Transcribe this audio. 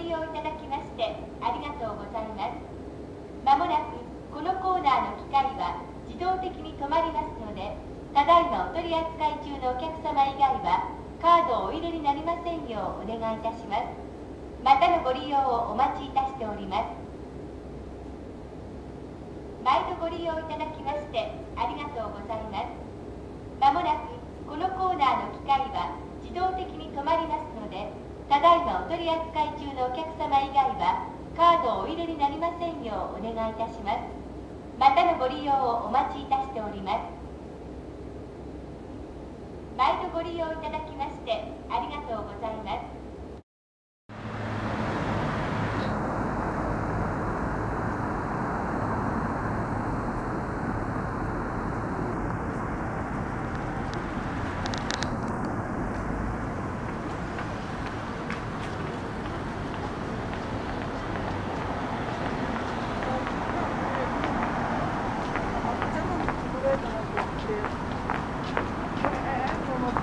利用いただきましてありがとうございます。まもなくこのコーナーの機械は自動的に止まりますのでただいまお取り扱い中のお客様以外はカードをお入れになりませんようお願いいたします。またのご利用をお待ちいたしております。毎度ご利用いただきましてありがとうございます。まもなくこのコーナーの機械は自動的に止まりますのでただいまお取り扱い中のお客様以外はカードをお入れになりませんようお願いいたします。またのご利用をお待ちいたしております。毎度ご利用いただきましてありがとうございます。えーと思って。